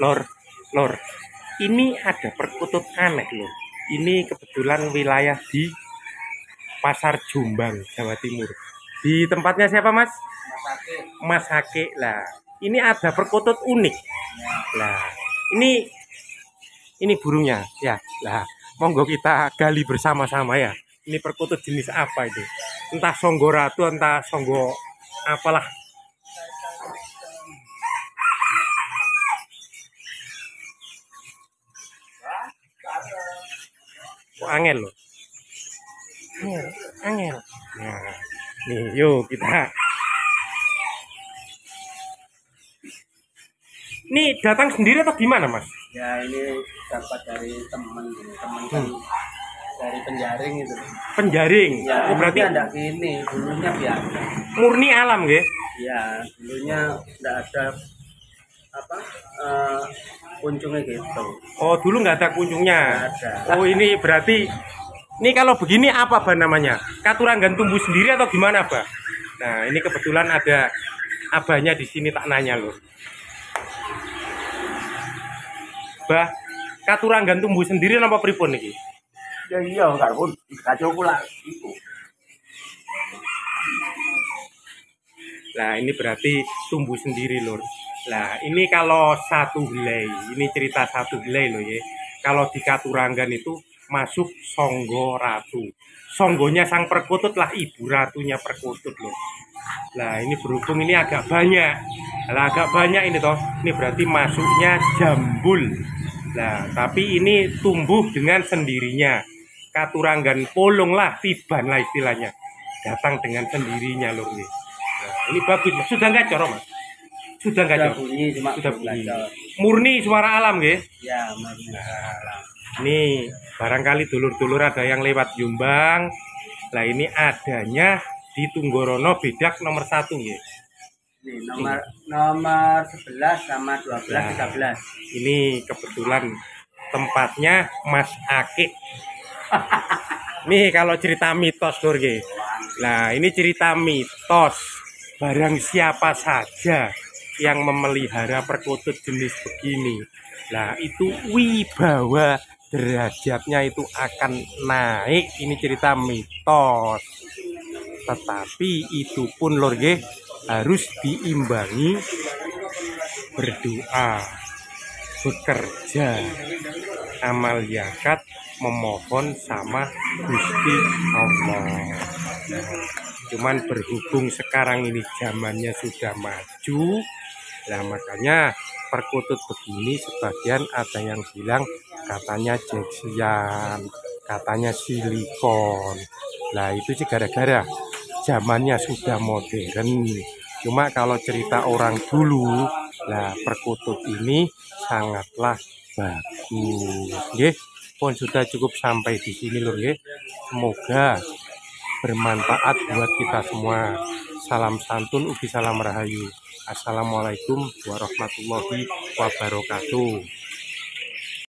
Lor, lor. Ini ada perkutut aneh loh. Ini kebetulan wilayah di Pasar Jombang, Jawa Timur. Di tempatnya siapa, Mas? Mas Hake. Lah, ini ada perkutut unik. Lah, ini ini burungnya, ya. Lah, monggo kita gali bersama-sama ya. Ini perkutut jenis apa itu? Entah songgo ratu, entah songgo apalah Kok angel loh. Angel, angel. Nah, nih yuk kita. Ini datang sendiri atau gimana mas? Ya ini dapat dari teman, teman kan dari penjaring itu. Penjaring. Ya, oh, berarti ada gini, dulunya biasa. murni alam ya? Ya, dulunya tidak ada apa eh, kuncungnya gitu. Oh dulu nggak ada kunjungnya. Nggak ada. Oh ini berarti ini kalau begini apa bah namanya? Katurangan tumbuh sendiri atau gimana bah? Nah ini kebetulan ada abahnya di sini tak nanya loh. Bah, katurangan tumbuh sendiri apa pripun nih? Ya iya, enggak pun kacau pula itu. Nah ini berarti tumbuh sendiri lur. Nah ini kalau satu helai, ini cerita satu helai loh ya. Kalau di Katuranggan itu masuk Songgo Ratu. Songgonya sang perkutut lah ibu ratunya perkutut loh. Nah ini berhubung ini agak banyak. Nah agak banyak ini toh. Ini berarti masuknya jambul. Nah tapi ini tumbuh dengan sendirinya. Katuranggan polong lah, tiban lah istilahnya. Datang dengan sendirinya loh ini. Nah, ini bagus mas. Sudah nggak coro mas? Sudah nggak Sudah coro? bunyi cuma Sudah bunyi. Murni suara alam ya. Ya, mana. Nih, barangkali dulur-dulur ada yang lewat Jombang. Lah ini adanya di Tunggorono bedak nomor satu ya. Nih, nomor nomor 11 sama 12 Nah. 13. Ini kebetulan tempatnya Mas Akik. Nih kalau cerita mitos Lur nggih. Nah, ini cerita mitos. Barang siapa saja yang memelihara perkutut jenis begini. Nah, itu wibawa derajatnya itu akan naik. Ini cerita mitos. Tetapi itu pun Lur nggih harus diimbangi berdoa, bekerja, amal yakat, memohon sama Gusti Allah. Cuman berhubung sekarang ini zamannya sudah maju, lah makanya perkutut begini sebagian ada yang bilang katanya jeksian, katanya silikon. Lah itu sih gara-gara zamannya sudah modern. Cuma kalau cerita orang dulu, lah perkutut ini sangatlah bagus. Nggih, pun sudah cukup sampai di sini lur nggih. Semoga bermanfaat buat kita semua. Salam santun ugi salam rahayu. Assalamualaikum warahmatullahi wabarakatuh.